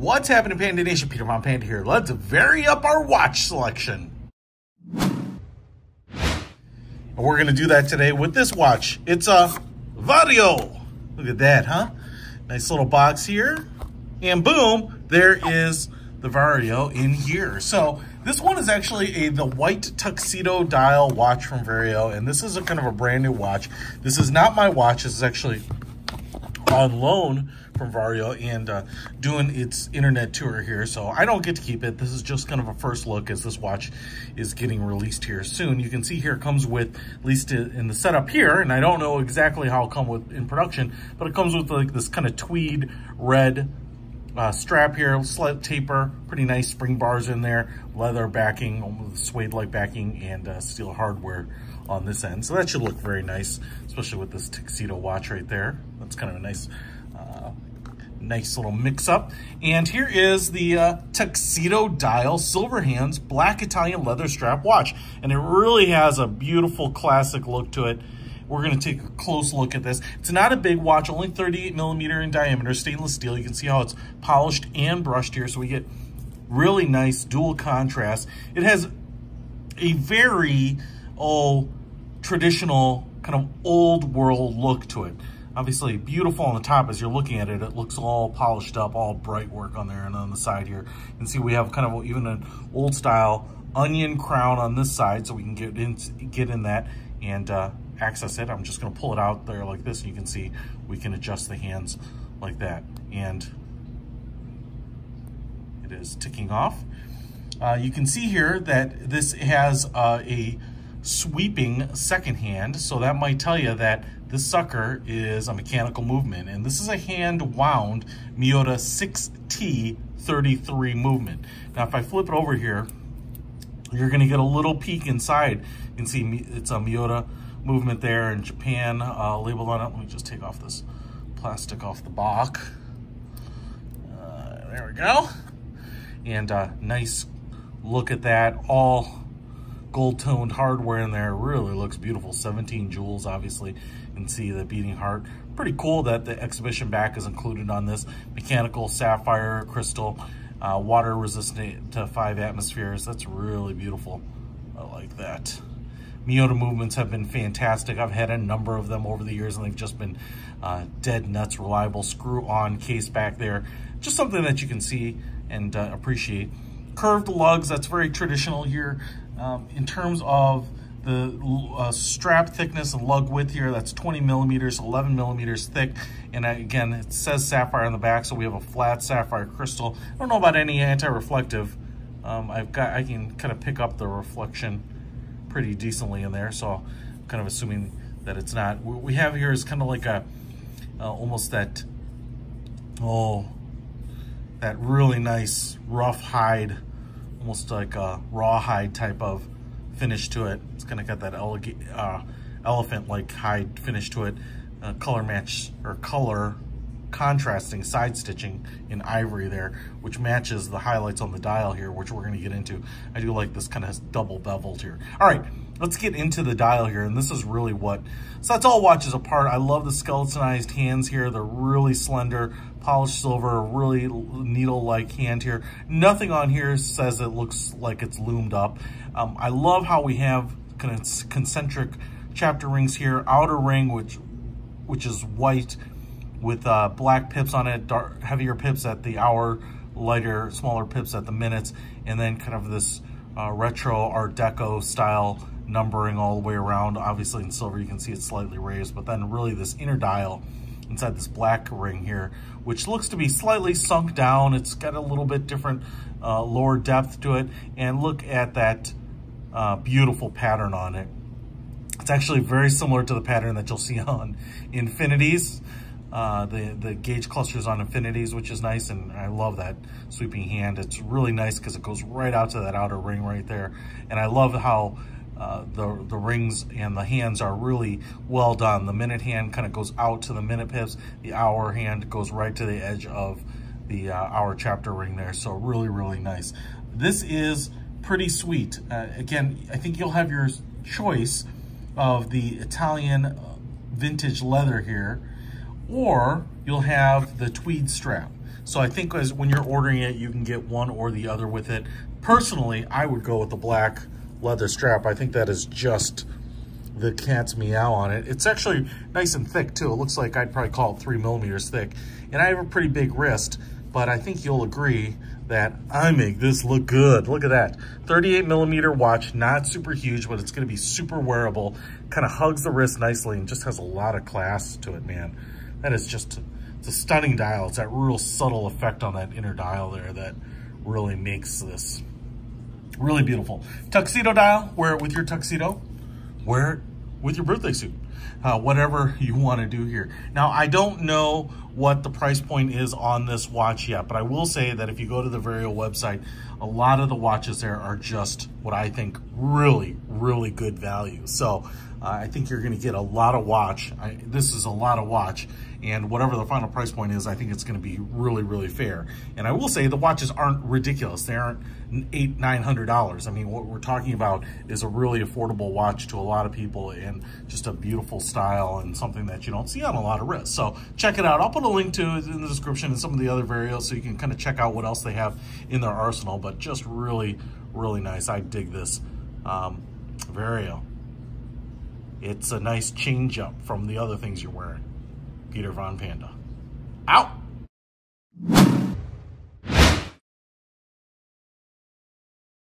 What's happening, Panda Nation? Peter Von Panda here. Let's vary up our watch selection. And we're going to do that today with this watch. It's a Vario. Look at that, huh? Nice little box here. And boom, there is the Vario in here. So this one is actually a the white tuxedo dial watch from Vario, and this is a kind of a brand new watch. This is not my watch. This is actually on loan from Vario and uh, doing its internet tour here. So I don't get to keep it. This is just kind of a first look as this watch is getting released here soon. You can see here it comes with, at least in the setup here, and I don't know exactly how it come with in production, but it comes with like this kind of tweed red uh, strap here, slight taper, pretty nice spring bars in there, leather backing, suede-like backing, and uh, steel hardware on this end. So that should look very nice, especially with this tuxedo watch right there. That's kind of a nice, uh, nice little mix-up. And here is the uh, tuxedo dial silver hands black Italian leather strap watch, and it really has a beautiful classic look to it. We're going to take a close look at this. It's not a big watch, only 38 millimeter in diameter, stainless steel. You can see how it's polished and brushed here, so we get really nice dual contrast. It has a very, oh, traditional, kind of old world look to it. Obviously beautiful on the top as you're looking at it. It looks all polished up, all bright work on there and on the side here. You can see we have kind of even an old style onion crown on this side so we can get in, get in that and uh, access it. I'm just gonna pull it out there like this. And you can see we can adjust the hands like that. And it is ticking off. Uh, you can see here that this has uh, a sweeping second hand. So that might tell you that this sucker is a mechanical movement. And this is a hand wound Miyota 6T33 movement. Now, if I flip it over here, you're gonna get a little peek inside. You can see it's a Miyota movement there in Japan uh, labeled on it. Let me just take off this plastic off the box. Uh, there we go. And uh, nice look at that. All gold toned hardware in there. Really looks beautiful. 17 jewels, obviously. You can see the beating heart. Pretty cool that the exhibition back is included on this. Mechanical sapphire crystal. Uh, water resistant to five atmospheres. That's really beautiful. I like that. Miyota movements have been fantastic. I've had a number of them over the years and they've just been uh, dead nuts reliable screw on case back there. Just something that you can see and uh, appreciate. Curved lugs, that's very traditional here. Um, in terms of the uh, strap thickness and lug width here, that's 20 millimeters, 11 millimeters thick. And again, it says sapphire on the back, so we have a flat sapphire crystal. I don't know about any anti-reflective. Um, I've got, I can kind of pick up the reflection pretty decently in there. So I'm kind of assuming that it's not. What we have here is kind of like a, uh, almost that, oh, that really nice rough hide, almost like a rawhide type of finish to it. It's kind of got that uh, elephant-like hide finish to it. Uh, color match, or color contrasting side stitching in ivory there, which matches the highlights on the dial here, which we're going to get into. I do like this kind of double beveled here. All right, let's get into the dial here, and this is really what, so that's all watches apart. I love the skeletonized hands here. They're really slender, polished silver, really needle-like hand here. Nothing on here says it looks like it's loomed up. Um, I love how we have kind of concentric chapter rings here, outer ring, which which is white, with uh, black pips on it, dark, heavier pips at the hour, lighter, smaller pips at the minutes, and then kind of this uh, retro Art Deco style numbering all the way around. Obviously in silver you can see it's slightly raised, but then really this inner dial inside this black ring here, which looks to be slightly sunk down. It's got a little bit different uh, lower depth to it. And look at that uh, beautiful pattern on it. It's actually very similar to the pattern that you'll see on Infinitis uh, the, the gauge clusters on Infinitis, which is nice. And I love that sweeping hand. It's really nice because it goes right out to that outer ring right there. And I love how uh, the, the rings and the hands are really well done. The minute hand kind of goes out to the minute pips. The hour hand goes right to the edge of the uh, hour chapter ring there. So really, really nice. This is pretty sweet. Uh, again, I think you'll have your choice of the Italian vintage leather here or you'll have the tweed strap. So I think as when you're ordering it, you can get one or the other with it. Personally, I would go with the black leather strap. I think that is just the cat's meow on it. It's actually nice and thick too. It looks like I'd probably call it three millimeters thick. And I have a pretty big wrist, but I think you'll agree that I make this look good. Look at that. 38 millimeter watch, not super huge, but it's gonna be super wearable. Kind of hugs the wrist nicely and just has a lot of class to it, man. That is just, it's a stunning dial. It's that real subtle effect on that inner dial there that really makes this really beautiful. Tuxedo dial, wear it with your tuxedo, wear it with your birthday suit. Uh, whatever you want to do here. Now, I don't know what the price point is on this watch yet, but I will say that if you go to the Vario website, a lot of the watches there are just what I think really, really good value. So uh, I think you're going to get a lot of watch. I, this is a lot of watch and whatever the final price point is, I think it's going to be really, really fair. And I will say the watches aren't ridiculous. They aren't eight, nine hundred dollars. I mean, what we're talking about is a really affordable watch to a lot of people and just a beautiful style and something that you don't see on a lot of wrists. So check it out. I'll put a link to it in the description and some of the other Varios so you can kind of check out what else they have in their arsenal. But just really, really nice. I dig this um, Vario. It's a nice change up from the other things you're wearing. Peter Von Panda. Out!